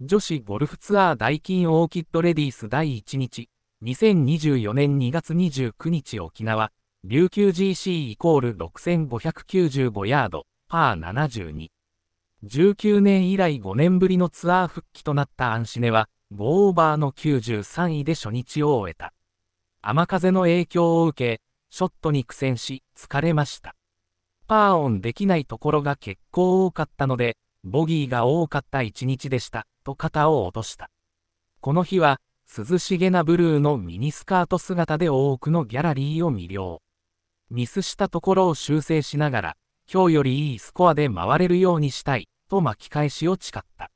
女子ゴルフツアーダイキンオーキッドレディース第1日、2024年2月29日沖縄、琉球 GC イコール6595ヤード、パー72。19年以来5年ぶりのツアー復帰となったアンシネは、5オーバーの93位で初日を終えた。雨風の影響を受け、ショットに苦戦し、疲れました。パーオンできないところが結構多かったので、ボギーが多かった一日でした、と肩を落とした。この日は、涼しげなブルーのミニスカート姿で多くのギャラリーを魅了。ミスしたところを修正しながら、今日よりいいスコアで回れるようにしたい、と巻き返しを誓った。